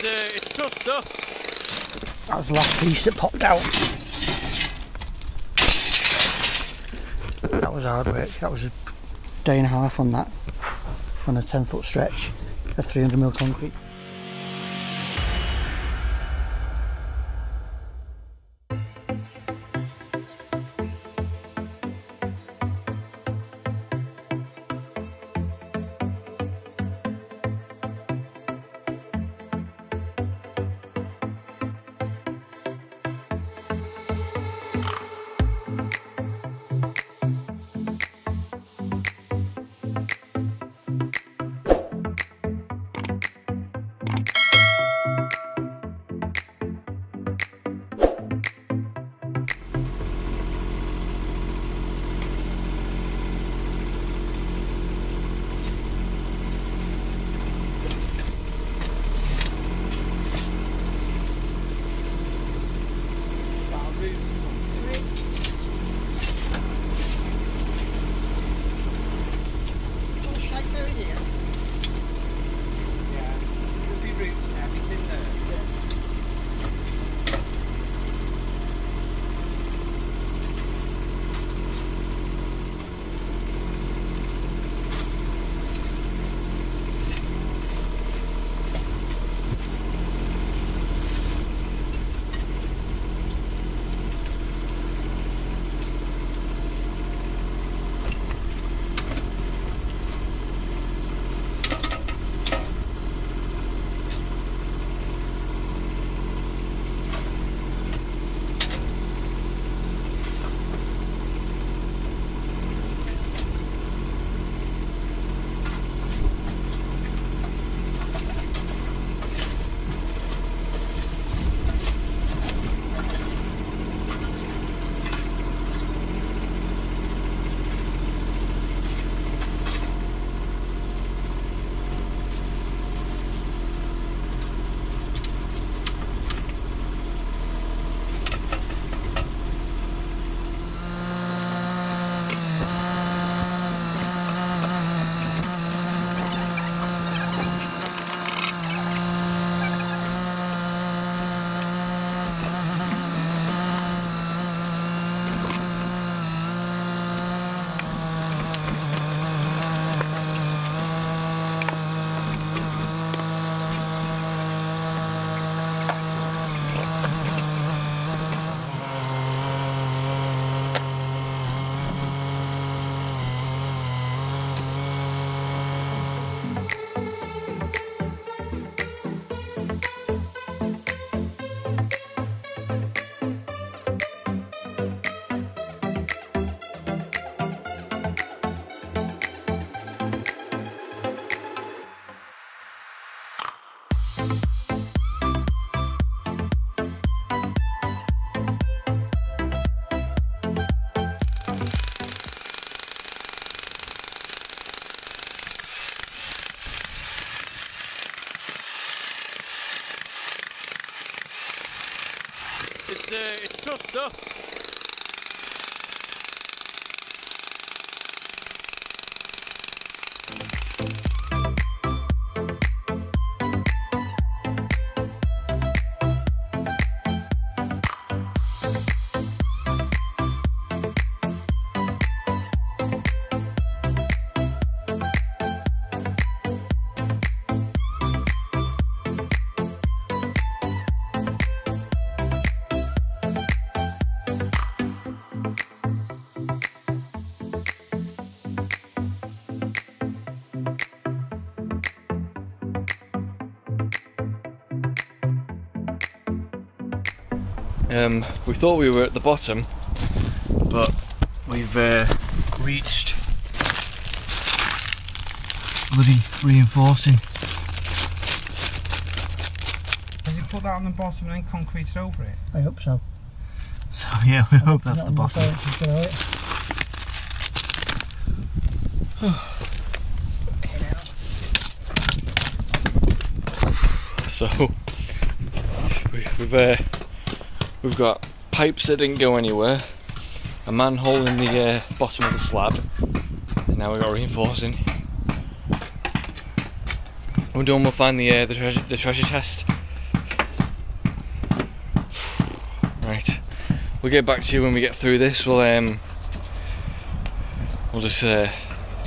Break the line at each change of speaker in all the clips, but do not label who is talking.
It's uh, it's tough stuff.
That was the last piece that popped out. That was hard work. That was a day and a half on that, on a 10 foot stretch of 300 mil concrete.
Uh, it's tough stuff.
Um, we thought we were at the bottom, but we've uh, reached bloody reinforcing.
Does he put that on the bottom and then concrete over it?
I hope so.
So yeah, we hope that's the bottom.
phone, just below it.
So we, we've uh, We've got pipes that didn't go anywhere, a manhole in the uh, bottom of the slab, and now we've got reinforcing. We're done, we'll find the, uh, the, treasure, the treasure chest. Right, we'll get back to you when we get through this. We'll, um, we'll just uh,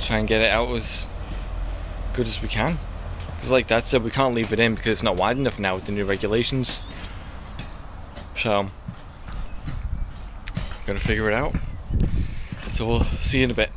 try and get it out as good as we can. Because like Dad said, we can't leave it in because it's not wide enough now with the new regulations. So gotta figure it out. So we'll see you in a bit.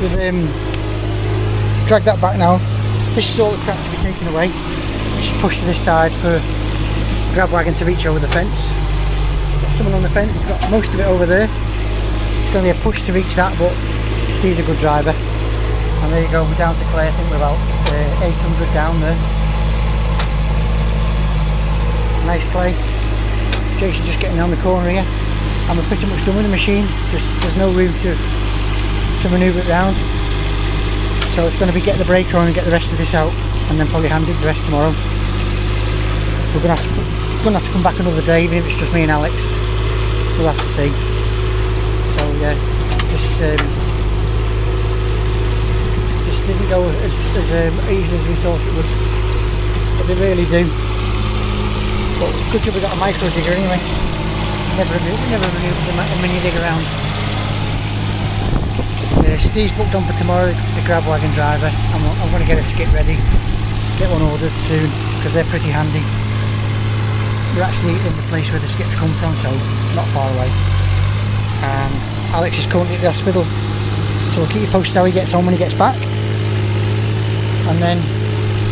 With um, drag that back now. This is all the crap to be taken away. Just push to this side for grab wagon to reach over the fence. Got someone on the fence, got most of it over there. It's going to be a push to reach that, but Steve's a good driver. And there you go, we're down to Clay. I think we're about uh, 800 down there. Nice Clay. Jason just getting around the corner here. And we're pretty much done with the machine. There's, there's no room to, to manoeuvre it round. So it's going to be get the breaker on and get the rest of this out and then probably hand it the rest tomorrow. We're going to have to, we're going to, have to come back another day even if it's just me and Alex. We'll have to see. So yeah, this, um, this didn't go as, as um, easy as we thought it would. But they really do. But good job we got a micro digger anyway. Never, never manoeuvred a mini dig around. Steve's booked on for tomorrow, the grab wagon driver. I'm, I'm going to get a skip ready, get one ordered soon because they're pretty handy. We're actually in the place where the skips come from, so not far away. And Alex is currently at the hospital, so we'll keep you posted how he gets on when he gets back. And then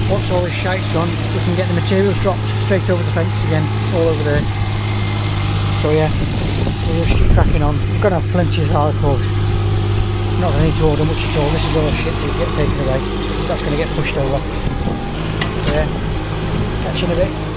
once all this shite's gone, we can get the materials dropped straight over the fence again, all over there. So yeah, we'll just keep cracking on. We're going to have plenty of hardcore not going to need to order much at all. This is all shit to get taken away. That's going to get pushed over. Yeah, catch you in a bit.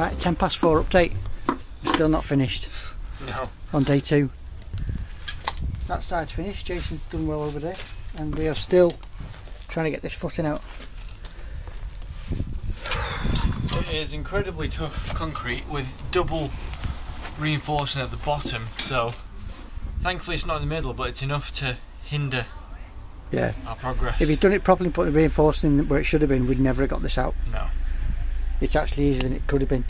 Right, 10 past 4 update. Still not finished
No.
on day two. That side's finished, Jason's done well over there, and we are still trying to get this footing out.
It is incredibly tough concrete with double reinforcing at the bottom, so thankfully it's not in the middle, but it's enough to hinder
Yeah.
our progress.
If he'd done it properly, and put the reinforcing where it should have been, we'd never have got this out. It's actually easier than it could have been.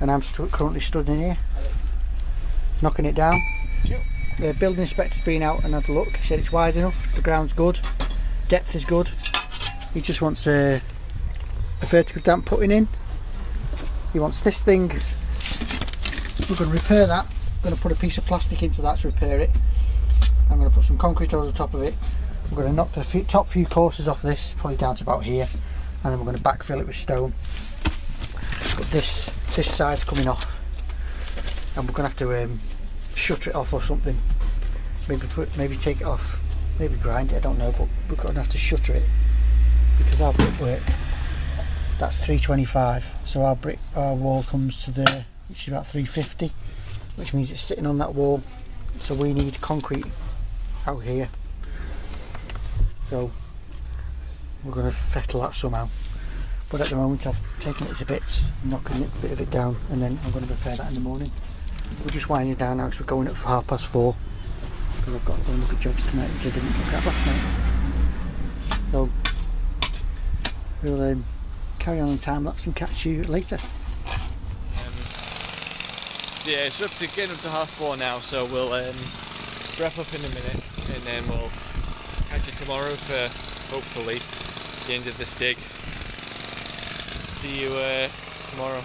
And I'm currently stood in here, knocking it down. The uh, building inspector's been out and had a look. He said it's wide enough, the ground's good, depth is good. He just wants a, a vertical damp putting in. He wants this thing. We're going to repair that. I'm going to put a piece of plastic into that to repair it. I'm going to put some concrete over the top of it. We're going to knock the top few courses off this, probably down to about here, and then we're going to backfill it with stone. But this this side's coming off, and we're going to have to um, shutter it off or something. Maybe put maybe take it off, maybe grind it. I don't know, but we're to have to shutter it because our brickwork that's 325. So our brick our wall comes to there, which is about 350, which means it's sitting on that wall. So we need concrete out here. So we're going to fettle that somehow. But at the moment I've taken it to bits, knocking it, a bit of it down, and then I'm going to repair that in the morning. We're just winding down now because we're going at half past four. Because I've got to go and look at jobs tonight which I didn't look at last night. So we'll um, carry on in time lapse and catch you later.
Um, yeah, it's up to getting up to half four now, so we'll um, wrap up in a minute and then we'll catch you tomorrow for hopefully the end of this dig. See you uh, tomorrow.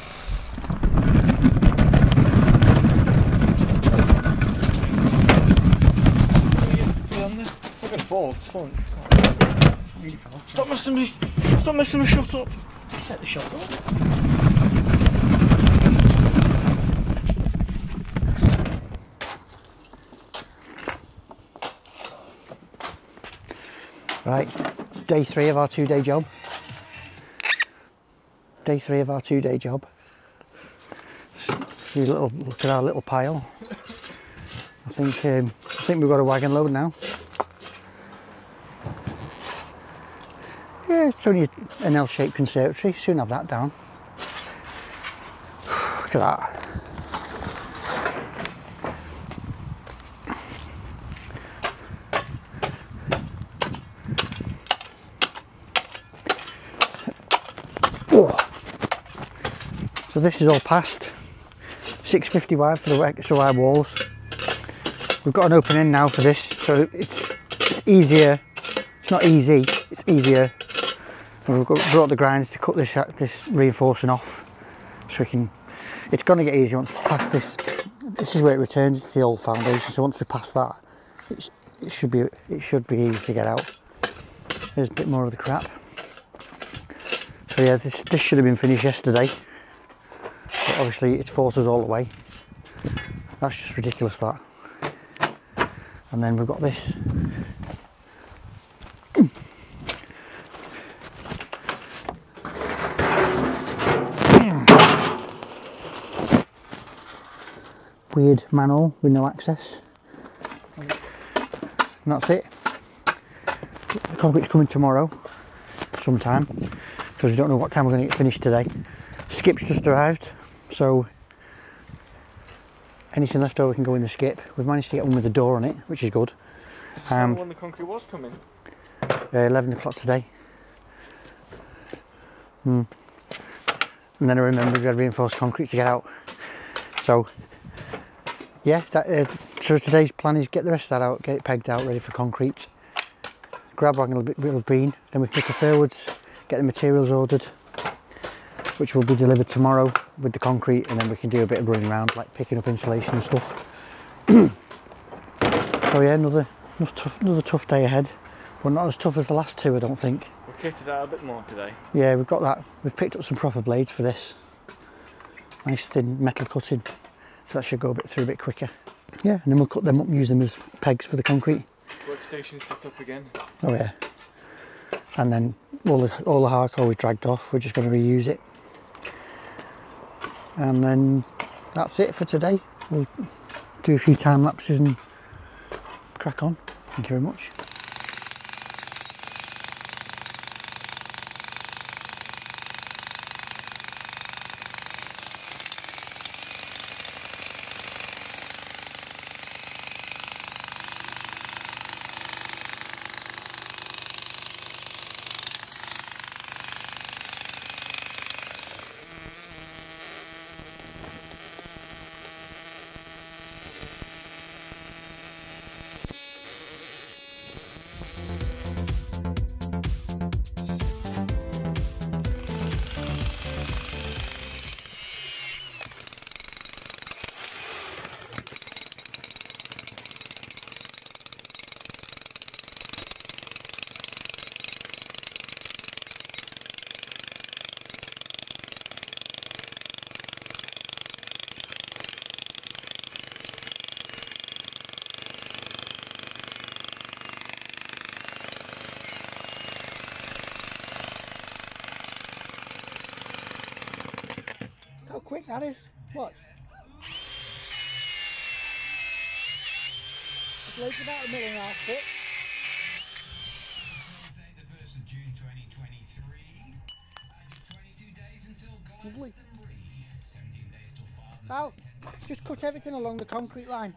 Stop
messing me! Stop messing me! Shut up!
set the shot up. Right, day three of our two day job. Day three of our two day job. See little look at our little pile. I think um, I think we've got a wagon load now. Yeah, it's only an L-shaped conservatory. Soon have that down. Look at that. So this is all past. 650 wide for the extra wide walls. We've got an open end now for this, so it's, it's easier. It's not easy, it's easier and we've got, brought the grinds to cut this this reinforcing off so we can it's going to get easier once we pass this this is where it returns to the old foundation so once we pass that it should be it should be easy to get out there's a bit more of the crap so yeah this, this should have been finished yesterday but obviously it's fought us all the way that's just ridiculous that and then we've got this weird manhole with no access. And that's it. The concrete's coming tomorrow sometime because we don't know what time we're going to get finished today. Skip's just arrived, so anything left over we can go in the skip. We've managed to get one with a door on it, which is good. Um,
when the concrete was coming.
uh, 11 o'clock today. Hmm. And then I remembered we had reinforced concrete to get out. So, yeah, that, uh, so today's plan is get the rest of that out, get it pegged out, ready for concrete. Grab wagon will be, will have been, then we can pick a forwards, get the materials ordered, which will be delivered tomorrow with the concrete, and then we can do a bit of running around, like picking up insulation and stuff. so yeah, another, another tough, another tough day ahead. But not as tough as the last two, I don't think.
We kitted out a bit more today.
Yeah, we've got that. We've picked up some proper blades for this. Nice thin metal cutting. So that should go a bit through a bit quicker. Yeah, and then we'll cut them up and use them as pegs for the concrete.
Workstation set up again.
Oh yeah. And then all the all the hardcore we dragged off, we're just going to reuse it. And then that's it for today. We'll do a few time lapses and crack on. Thank you very much. That is. Watch. It's like about a a half foot.
the 1st of June 2023. 22 days until
Lovely.
Glastonbury. 17 days till Father's
Al, just cut everything along the concrete line.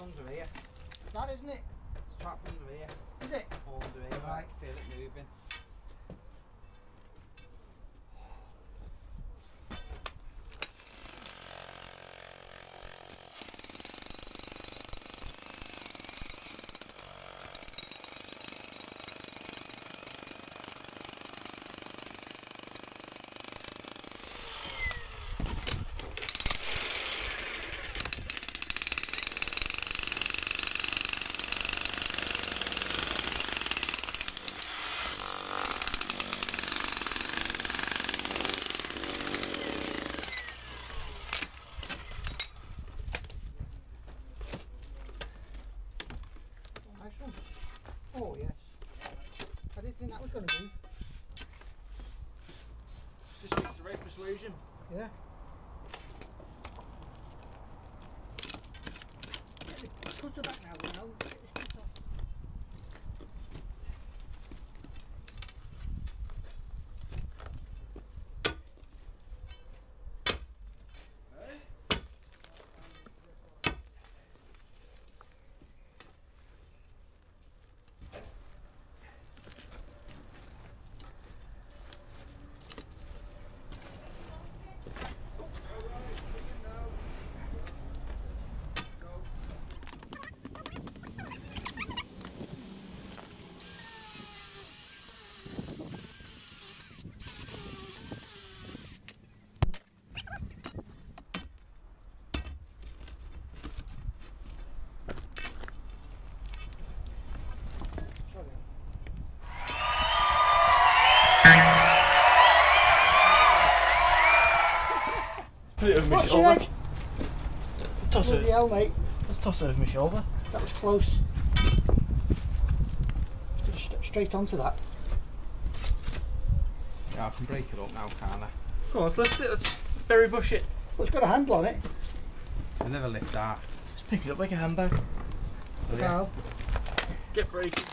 under here.
That isn't it?
It's trapped under here.
Is it?
All under here.
Right.
Feel it moving.
Nice one. Oh yes. I didn't think that was going to move.
Just takes the right persuasion.
Yeah.
It over my
What's your
shoulder. Toss
Bloody
it.
hell, mate.
Let's toss it over my shoulder.
That was close. Just step straight onto that.
Yeah, I can break it up now, can't I?
Come on, let's, let's berry bush it.
Well, it's got a handle on it.
I never lift that.
Just pick it up like a handbag.
Oh, yeah.
Carl.
Get breaking.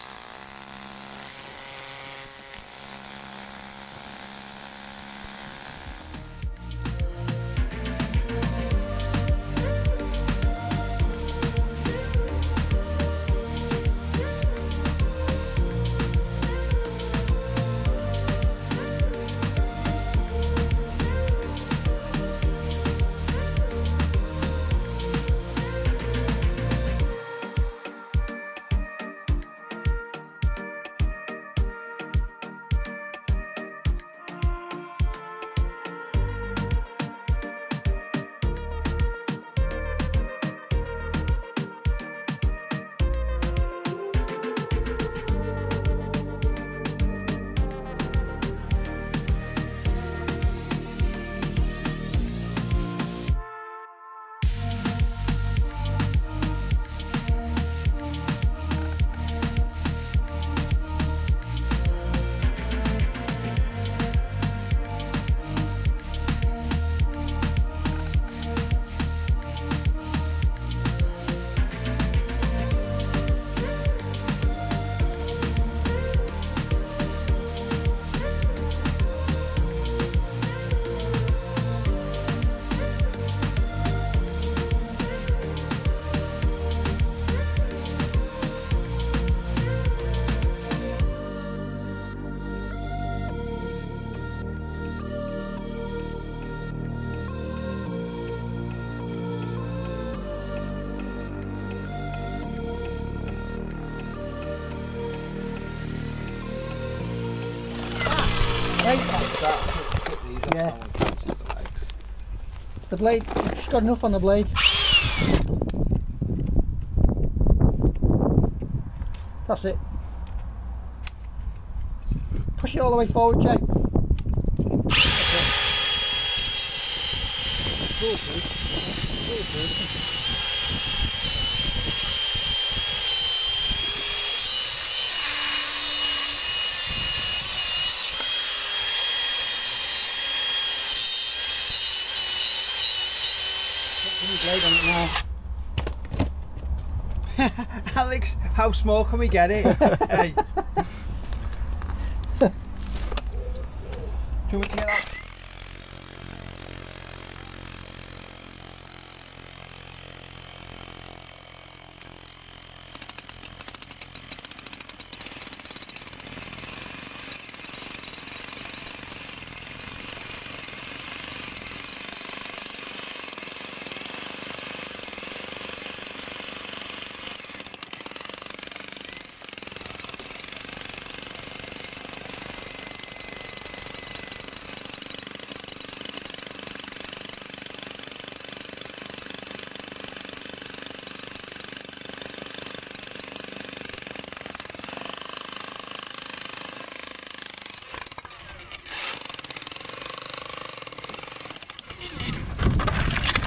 The
blade, just got enough on the blade. That's it. Push it all the way forward, Jay. The on it now.
Alex, how small can we get it? hey. Do you want to get that?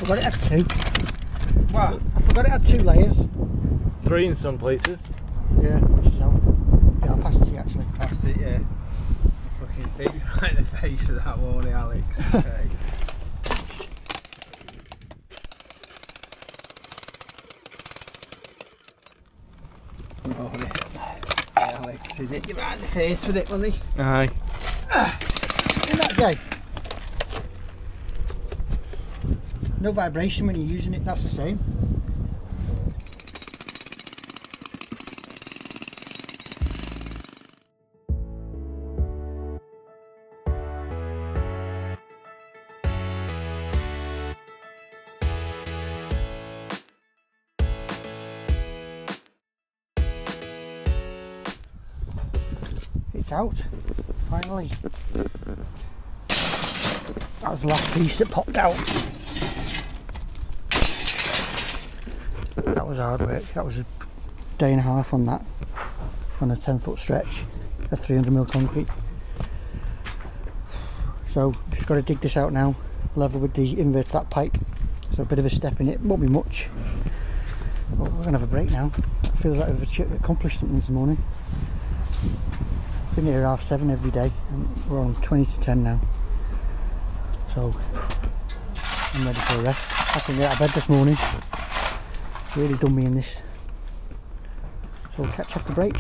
Forgot it had two.
What?
I forgot it had two layers.
Three in some places.
Yeah, watch yourself. Yeah, I'll pass it to actually.
That's it, yeah. Fucking thing right in the face of that, won't it, Alex? Okay. Oh, yeah. Alex, he hit you right in the face with it, wasn't he?
Aye.
Isn't that gay? No vibration when you're using it, that's the same. It's out, finally. That was the last piece that popped out. That was hard work. That was a day and a half on that, on a 10 foot stretch of 300mm concrete. So, just got to dig this out now, level with the invert of that pipe. So, a bit of a step in it, won't be much. But we're to have a break now. I feel like we've accomplished something this morning. Been here half seven every day, and we're on 20 to 10 now. So I'm ready for a rest. I can get out of bed this morning. Really done me in this. So we'll catch you after break.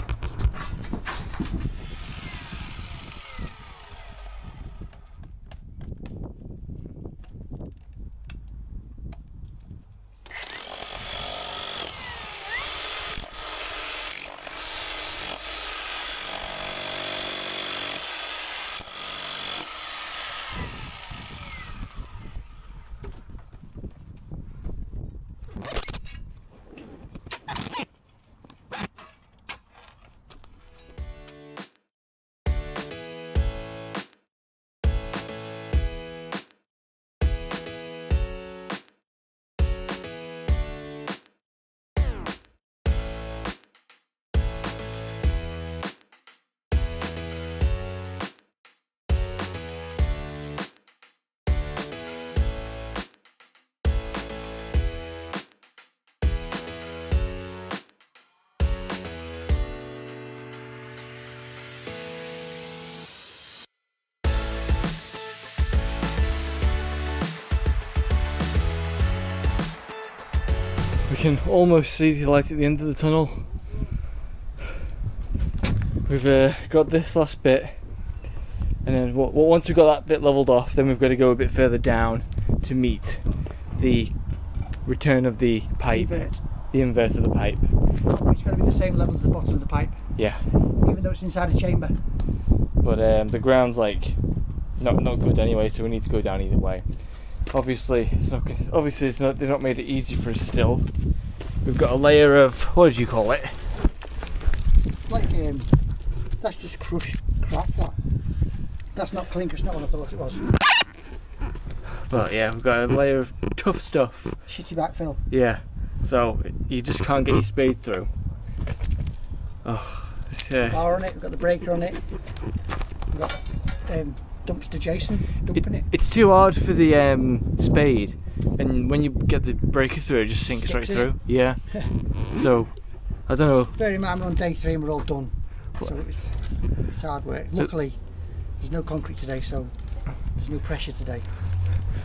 Can almost see the light at the end of the tunnel. We've uh, got this last bit, and then once we've got that bit leveled off, then we've got to go a bit further down to meet the return of the pipe,
Invert.
the invert of the pipe.
It's got to be the same level as the bottom of the pipe,
Yeah,
even though it's inside a chamber.
but um, the ground's like not not good anyway, so we need to go down either way. Obviously, it's not. Obviously, it's not. They've not made it easy for us still. We've got a layer of what do you call it?
Like um, that's just crushed crap. That. That's not clinker. It's not what I thought it was.
But yeah, we've got a layer of tough stuff.
Shitty backfill.
Yeah, so you just can't get your speed through. Oh, yeah.
Bar on it. We've got the breaker on it. We've got um, dumpster Jason dumping it.
It's too hard for the um, spade, and when you get the breaker through, it just sinks
Sticks
straight
in
through. Yeah. so, I don't know.
Bear in mind we're on day three and we're all done. So it's it's hard work. Luckily, there's no concrete today, so there's no pressure today.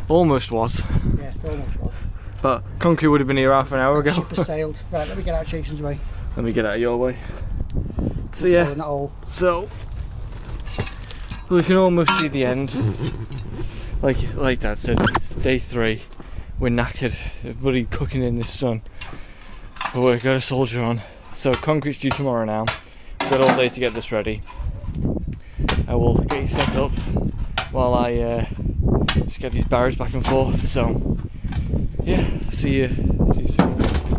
Almost was,
Yeah, almost was.
but concrete would have been here half an hour
That
ago.
ship has sailed. Right, let me get out of Jason's way.
Let me get out of your way. So yeah,
Following that hole.
so we can almost see the end. Like like Dad said, it's day three. We're knackered. Bloody cooking in this sun. But we've got a soldier on. So concrete's due tomorrow now. We've got all day to get this ready. I will get you set up while I uh, just get these barrows back and forth. So yeah, see you see you soon.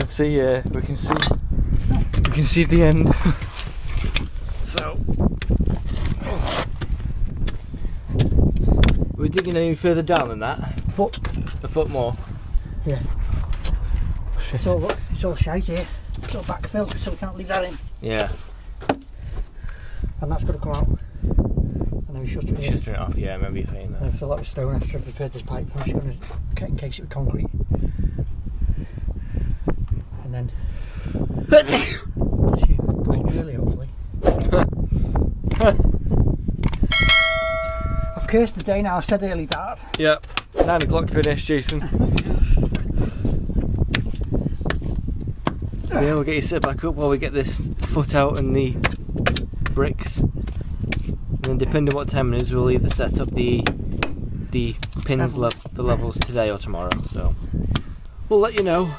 Can see, uh, we can see, we can see the end. so, we're digging any further down than that.
Foot.
A foot more.
Yeah.
Shit.
It's all it's all shite here. It's all backfill, so we can't leave that in.
Yeah,
And that's going to come out. And then we shut it in.
it off. Yeah, I remember you saying that.
And fill that with stone after I've repaired this pipe. I'm just going to encase it with concrete. And then. Bless you. Go in early, hopefully. I've cursed the day now. I've said early dart.
Yep. Nine o'clock finish, Jason. Yeah, we'll get you set back up while we get this foot out and the bricks. And then depending on what time it is, we'll either set up the the pins, le- the levels today or tomorrow. So we'll let you know.